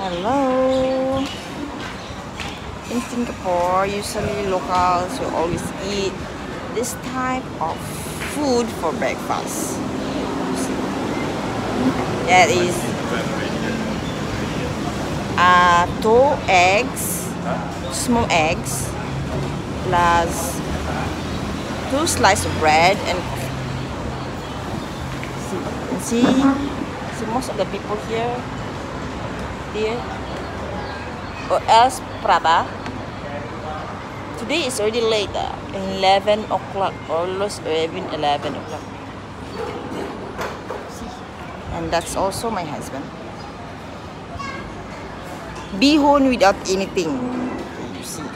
Hello. In Singapore, usually locals will always eat this type of food for breakfast. That is uh, two eggs, small eggs, plus two slices of bread and see, see most of the people here or else Praba today is already late uh, 11 o'clock almost even 11 o'clock. And that's also my husband. Bihun without anything you see.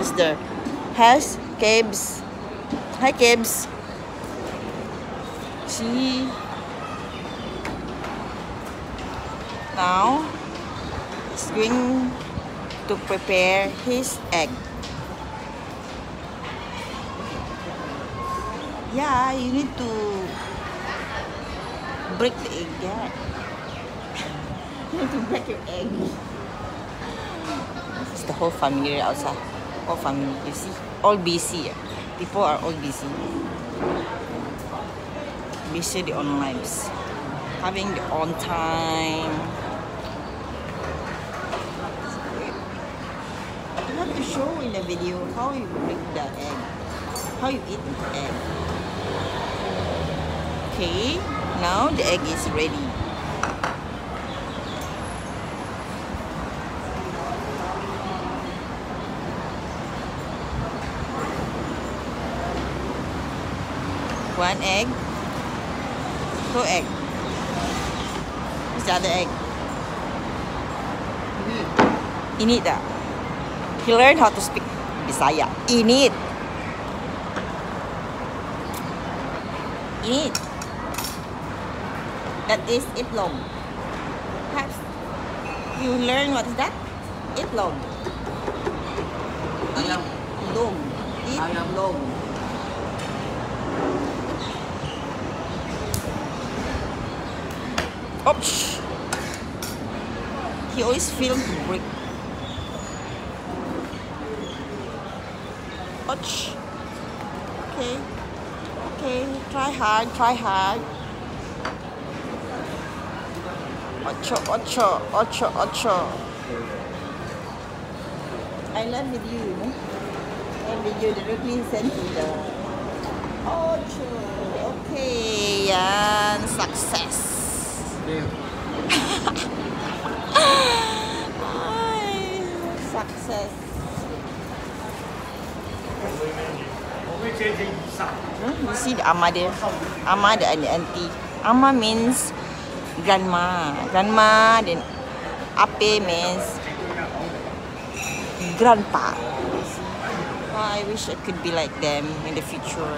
Is there has cabs. Hi cabs. See? Now he's going to prepare his egg. Yeah you need to break the egg yeah. You need to break your egg. It's the whole family outside. Whole family you see all busy Yeah. people are all busy. Busy their own lives having their own time you have to show in the video how you break the egg. How you eat the egg. Okay now the egg is ready. One egg. Two egg. What's the other egg? You need ah he learned how to speak Bisaya init init that is itlog perhaps you learn what is that itlog Ayam. itlog Ayam. itlog Oops. He always feels break. Okay. Okay. Try hard. Try hard. Ocho, ocho, ocho, ocho. I love video, you know. And video directly sent to the Ocho. Okay. Success. Hmm, You see the ama there? The and the auntie. Ama means grandma. Grandma then ape means grandpa. Oh, I wish I could be like them in the future.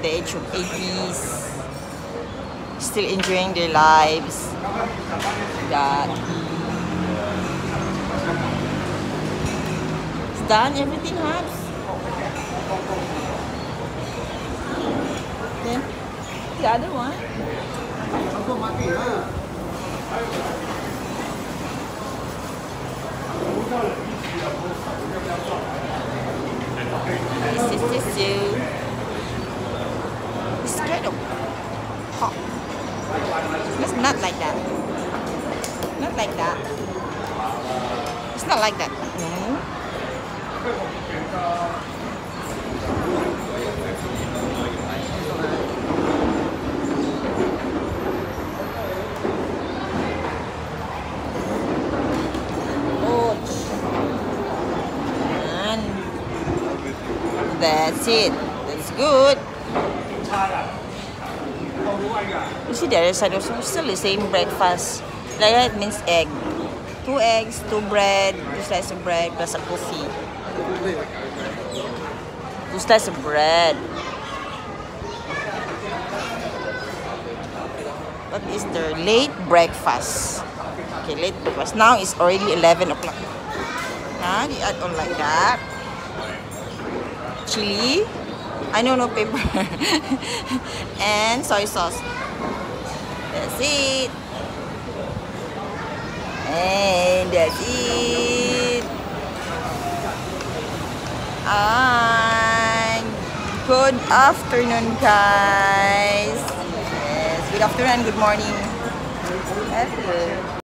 The age of 80s. Still enjoying their lives. That. Done, everything, Habs? Then the other one. This is this you. It's kind of hot. It's not like that. Not like that. It's not like that. No. Ouch. And that's it. That's good. You see the other side also still the same breakfast. Like that means egg. Two eggs, two bread, two slices of bread plus a coffee. Two slices of bread. What is the late breakfast? Okay, late breakfast. Now it's already 11 o'clock. Now you add on like that. Chili. I know no pepper. and soy sauce. That's it. And Let's eat. And good afternoon, guys. Yes, good afternoon good morning. Hello.